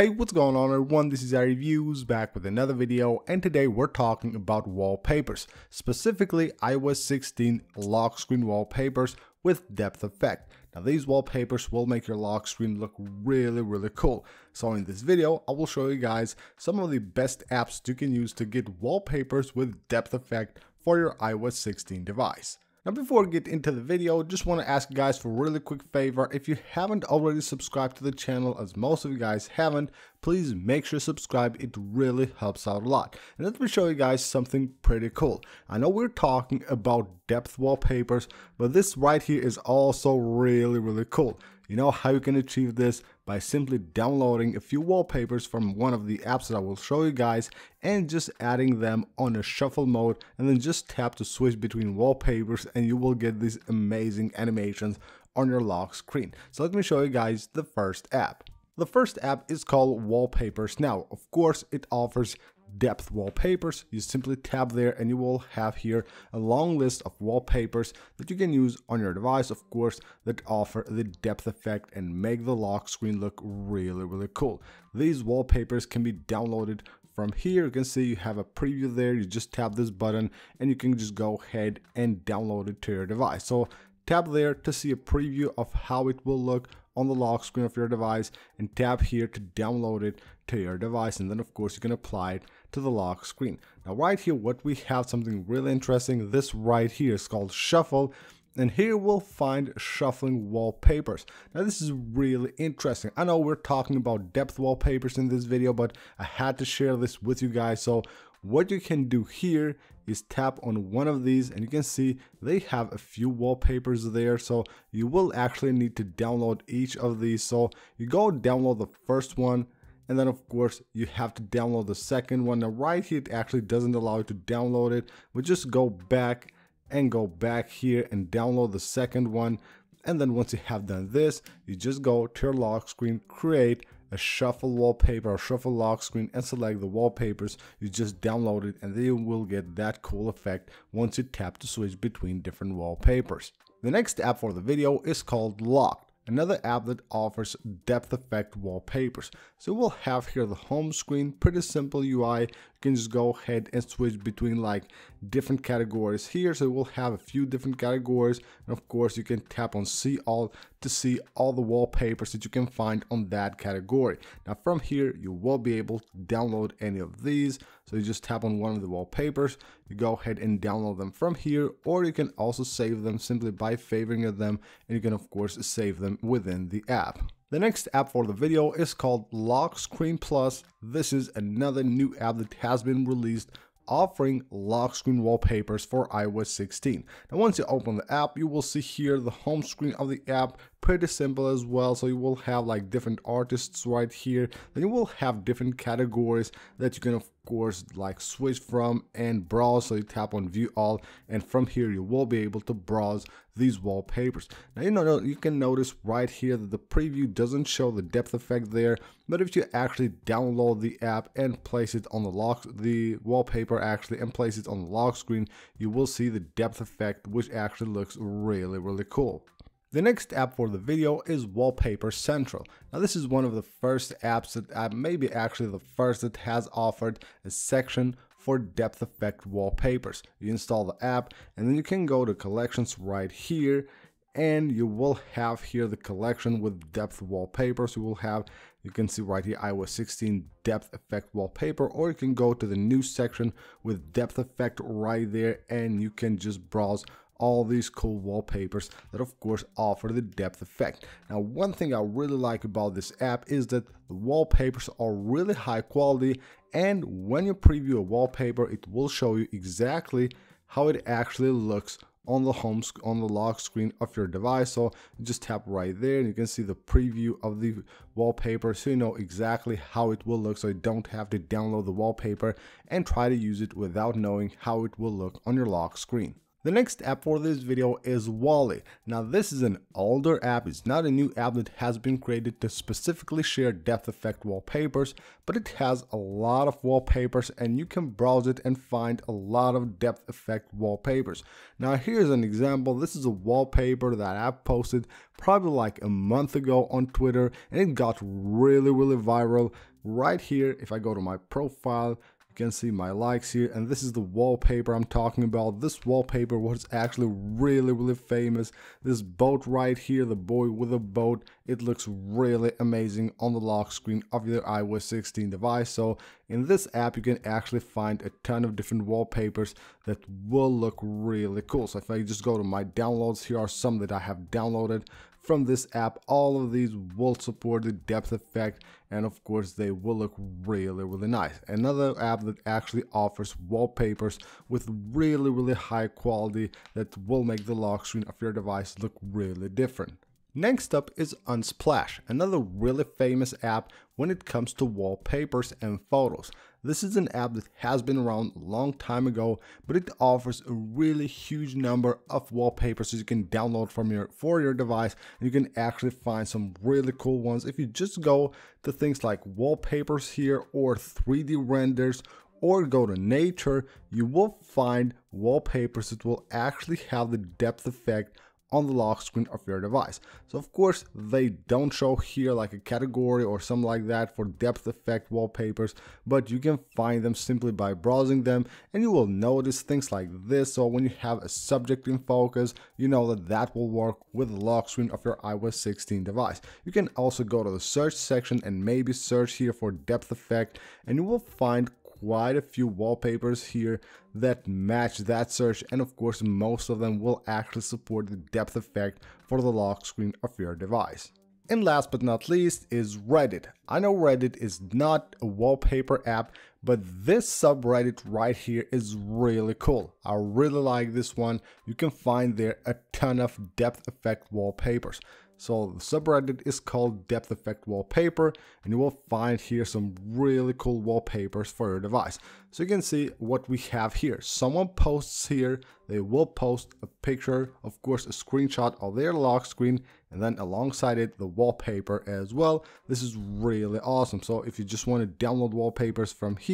Hey, what's going on everyone? This is iReviews back with another video and today we're talking about wallpapers, specifically iOS 16 lock screen wallpapers with depth effect. Now these wallpapers will make your lock screen look really really cool. So in this video I will show you guys some of the best apps you can use to get wallpapers with depth effect for your iOS 16 device. Now before we get into the video, just want to ask you guys for a really quick favor. If you haven't already subscribed to the channel, as most of you guys haven't, please make sure to subscribe. It really helps out a lot. And let me show you guys something pretty cool. I know we're talking about depth wallpapers, but this right here is also really, really cool. You know how you can achieve this? By simply downloading a few wallpapers from one of the apps that I will show you guys and just adding them on a shuffle mode and then just tap to switch between wallpapers and you will get these amazing animations on your lock screen. So let me show you guys the first app. The first app is called Wallpapers. Now, of course, it offers depth wallpapers. You simply tap there and you will have here a long list of wallpapers that you can use on your device, of course, that offer the depth effect and make the lock screen look really, really cool. These wallpapers can be downloaded from here you can see you have a preview there you just tap this button and you can just go ahead and download it to your device so tap there to see a preview of how it will look on the lock screen of your device and tap here to download it to your device and then of course you can apply it to the lock screen. Now right here what we have something really interesting this right here is called shuffle and here we'll find shuffling wallpapers. Now this is really interesting. I know we're talking about depth wallpapers in this video but I had to share this with you guys so what you can do here is tap on one of these and you can see they have a few wallpapers there so you will actually need to download each of these. So you go download the first one and then of course you have to download the second one. Now right here it actually doesn't allow you to download it but just go back and go back here and download the second one. And then once you have done this you just go to your lock screen create a shuffle wallpaper or shuffle lock screen and select the wallpapers you just downloaded and then you will get that cool effect once you tap to switch between different wallpapers. The next app for the video is called Lockd another app that offers depth effect wallpapers. So we'll have here the home screen, pretty simple UI. You can just go ahead and switch between like different categories here. So we'll have a few different categories. And of course you can tap on see all to see all the wallpapers that you can find on that category. Now from here, you will be able to download any of these. So you just tap on one of the wallpapers, you go ahead and download them from here, or you can also save them simply by favoring them, and you can of course save them within the app. The next app for the video is called Lock Screen Plus. This is another new app that has been released offering lock screen wallpapers for iOS 16. Now once you open the app, you will see here the home screen of the app, pretty simple as well. So you will have like different artists right here. Then you will have different categories that you can of course like switch from and browse. So you tap on view all and from here you will be able to browse these wallpapers. Now you know you can notice right here that the preview doesn't show the depth effect there, but if you actually download the app and place it on the lock the wallpaper actually and place it on the lock screen, you will see the depth effect which actually looks really really cool. The next app for the video is Wallpaper Central. Now this is one of the first apps that uh, maybe actually the first that has offered a section for depth effect wallpapers. You install the app and then you can go to collections right here and you will have here the collection with depth wallpapers. You will have, you can see right here iOS 16 depth effect wallpaper or you can go to the new section with depth effect right there and you can just browse all these cool wallpapers that of course offer the depth effect. Now one thing I really like about this app is that the wallpapers are really high quality and when you preview a wallpaper it will show you exactly how it actually looks on the home on the lock screen of your device. So you just tap right there and you can see the preview of the wallpaper so you know exactly how it will look. So you don't have to download the wallpaper and try to use it without knowing how it will look on your lock screen The next app for this video is Walli. Now this is an older app, it's not a new app that has been created to specifically share depth effect wallpapers, but it has a lot of wallpapers and you can browse it and find a lot of depth effect wallpapers. Now here's an example, this is a wallpaper that I posted probably like a month ago on Twitter and it got really really viral. Right here, if I go to my profile, can see my likes here and this is the wallpaper I'm talking about. This wallpaper was actually really really famous. This boat right here, the boy with a boat, it looks really amazing on the lock screen of your iOS 16 device. So in this app you can actually find a ton of different wallpapers that will look really cool. So if I just go to my downloads, here are some that I have downloaded from this app. All of these will support the depth effect and of course they will look really really nice. Another app that actually offers wallpapers with really really high quality that will make the lock screen of your device look really different. Next up is Unsplash, another really famous app when it comes to wallpapers and photos. This is an app that has been around a long time ago, but it offers a really huge number of wallpapers that you can download from your for your device. You can actually find some really cool ones if you just go to things like wallpapers here or 3D renders or go to nature, you will find wallpapers that will actually have the depth effect on the lock screen of your device. So of course they don't show here like a category or something like that for depth effect wallpapers, but you can find them simply by browsing them and you will notice things like this. So when you have a subject in focus, you know that that will work with the lock screen of your iOS 16 device. You can also go to the search section and maybe search here for depth effect and you will find quite a few wallpapers here that match that search and of course most of them will actually support the depth effect for the lock screen of your device. And last but not least is Reddit. I know Reddit is not a wallpaper app, but this subreddit right here is really cool. I really like this one. You can find there a ton of depth effect wallpapers. So the subreddit is called Depth Effect Wallpaper and you will find here some really cool wallpapers for your device. So you can see what we have here. Someone posts here, they will post a picture, of course a screenshot of their lock screen and then alongside it the wallpaper as well. This is really awesome. So if you just want to download wallpapers from here,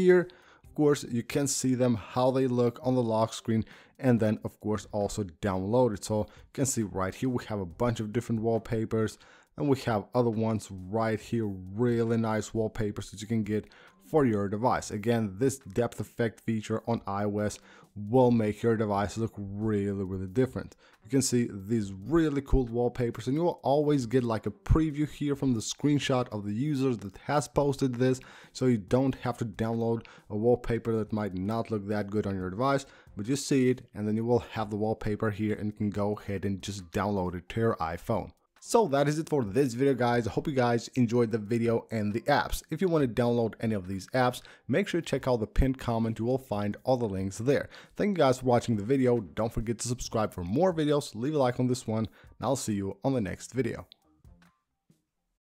course you can see them how they look on the lock screen and then of course also download it. So you can see right here we have a bunch of different wallpapers and we have other ones right here really nice wallpapers that you can get for your device. Again, this depth effect feature on iOS will make your device look really, really different. You can see these really cool wallpapers and you will always get like a preview here from the screenshot of the user that has posted this so you don't have to download a wallpaper that might not look that good on your device but you see it and then you will have the wallpaper here and can go ahead and just download it to your iPhone. So that is it for this video guys. I hope you guys enjoyed the video and the apps. If you want to download any of these apps, make sure to check out the pinned comment. You will find all the links there. Thank you guys for watching the video. Don't forget to subscribe for more videos. Leave a like on this one and I'll see you on the next video.